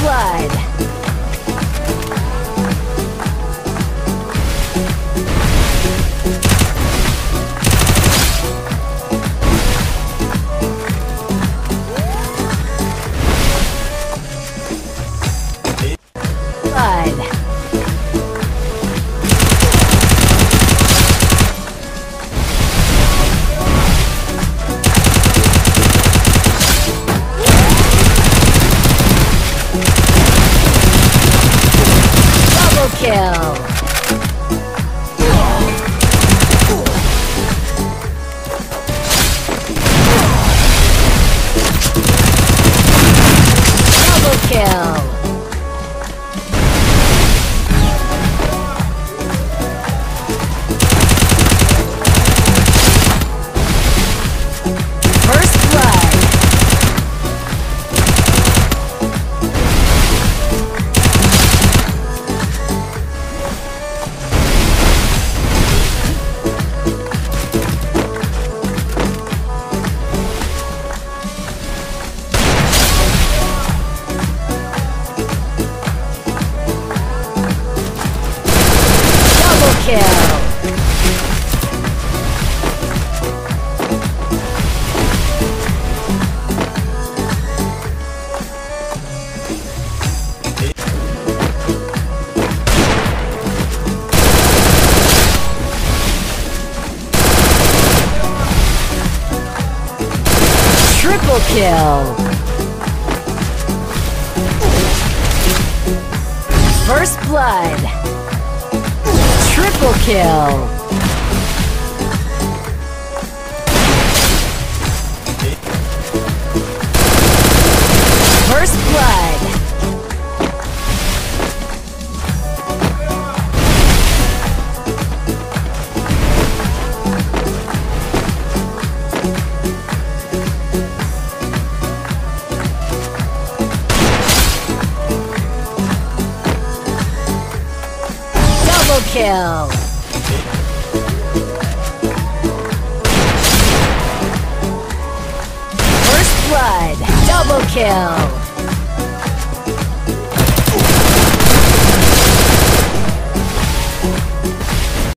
Blood. Blood. Kill. Kill. Triple kill. First blood. Kill. First blood. Double kill. Double kill.